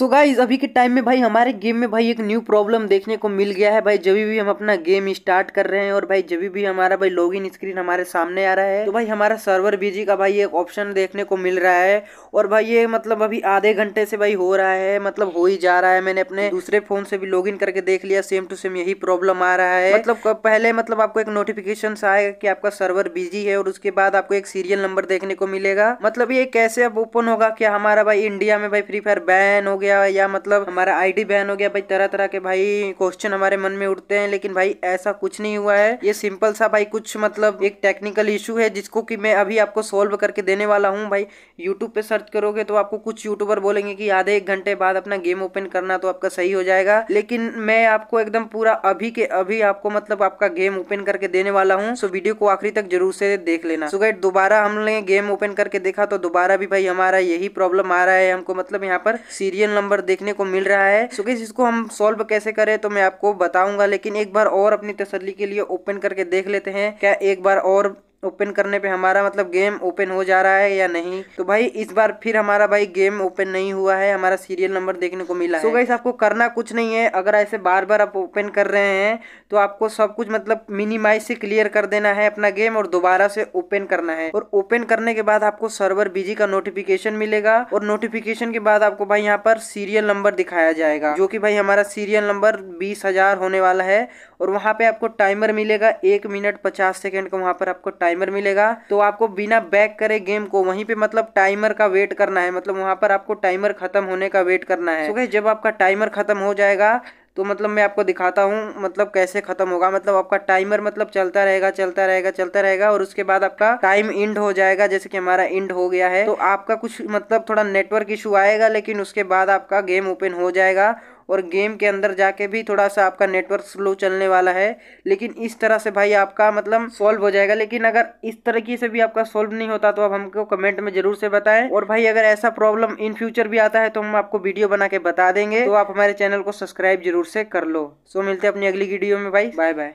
सो so guys अभी के time में भाई, हमारे गेम में भाई एक न्यू प्रॉब्लम देखने को मिल गया है भाई। जब भी हम अपना गेम स्टार्ट कर रहे हैं और भाई जब भी हमारा भाई लॉगिन स्क्रीन हमारे सामने आ रहा है तो भाई हमारा सर्वर बीजी का भाई एक ऑप्शन देखने को मिल रहा है। और भाई ये मतलब अभी आधे घंटे से भाई हो रहा है मतलब हो ही जा रहा है। मैंने अपने दूसरे फ़ोन से भी लॉग करके देख लिया सेम टू सेम यही प्रॉब्लम आ रहा है। मतलब पहले मतलब आपको एक नोटिफिकेशन आएगा कि आपका सर्वर बिज़ी है और उसके बाद आपको एक सीरियल नंबर देखने को मिलेगा। मतलब ये कैसे अब ओपन होगा क्या हमारा भाई इंडिया में भाई फ्री फायर बैन हो गया या मतलब हमारा आईडी बैन हो गया, भाई तरह तरह के भाई क्वेश्चन हमारे मन में उठते हैं, लेकिन भाई ऐसा कुछ नहीं हुआ है। ये सिंपल सा भाई कुछ मतलब एक टेक्निकल इशू है, जिसको कि मैं अभी आपको सोल्व करके देने वाला हूँ। भाई यूट्यूब पे सर्च करोगे तो आपको कुछ यूट्यूबर बोलेंगे कि आधे एक घंटे बाद अपना गेम ओपन करना तो आपका सही हो जाएगा। लेकिन मैं आपको एकदम पूरा अभी के अभी आपको मतलब आपका गेम ओपन करके देने वाला हूँ। सो वीडियो को आखिरी तक ज़रूर से देख लेना। सो गाइड दोबारा हमने गेम ओपन करके देखा तो दोबारा भी भाई हमारा यही प्रॉब्लम आ रहा है। हमको मतलब यहाँ पर सीरियल नंबर देखने को मिल रहा है। सो गाइस इसको हम सॉल्व कैसे करें तो मैं आपको बताऊँगा, लेकिन एक बार और अपनी तसली के लिए ओपन करके देख लेते हैं। क्या एक बार और ओपन करने पे हमारा मतलब गेम ओपन हो जा रहा है या नहीं? तो भाई इस बार फिर हमारा भाई गेम ओपन नहीं हुआ है। हमारा सीरियल नंबर देखने को मिला है। गाइस आपको करना कुछ नहीं है। अगर ऐसे बार बार आप ओपन कर रहे हैं तो आपको सब कुछ मतलब मिनिमाइज से क्लियर कर देना है अपना गेम और दोबारा से ओपन करना है। और ओपन करने के बाद आपको सर्वर बिज़ी का नोटिफिकेशन मिलेगा और नोटिफिकेशन के बाद आपको भाई यहाँ पर सीरियल नंबर दिखाया जाएगा जो की भाई हमारा सीरियल नंबर बीस हज़ार होने वाला है। और वहाँ पे आपको टाइमर मिलेगा एक मिनट पचास सेकेंड का। वहाँ पर आपको टाइमर मिलेगा। तो आपको बिना बैक करे गेम को वहीं पे मतलब टाइमर का वेट करना है। मतलब वहाँ पर आपको टाइमर खत्म होने का वेट करना है। तो जब आपका टाइमर खत्म हो जाएगा तो मतलब मैं आपको दिखाता हूँ मतलब कैसे खत्म होगा। मतलब आपका टाइमर मतलब चलता रहेगा चलता रहेगा चलता रहेगा और उसके बाद आपका टाइम इंड हो जाएगा, जैसे कि हमारा इंड हो गया है। तो आपका कुछ मतलब थोड़ा नेटवर्क इशू आएगा, लेकिन उसके बाद आपका गेम ओपन हो जाएगा। और गेम के अंदर जाके भी थोड़ा सा आपका नेटवर्क स्लो चलने वाला है। लेकिन इस तरह से भाई आपका मतलब सॉल्व हो जाएगा। लेकिन अगर इस तरीके से भी आपका सॉल्व नहीं होता तो आप हमको कमेंट में ज़रूर से बताएँ। और भाई अगर ऐसा प्रॉब्लम इन फ्यूचर भी आता है तो हम आपको वीडियो बना के बता देंगे। तो आप हमारे चैनल को सब्सक्राइब ज़रूर से कर लो। सो मिलते हैं अपनी अगली वीडियो में भाई। Bye bye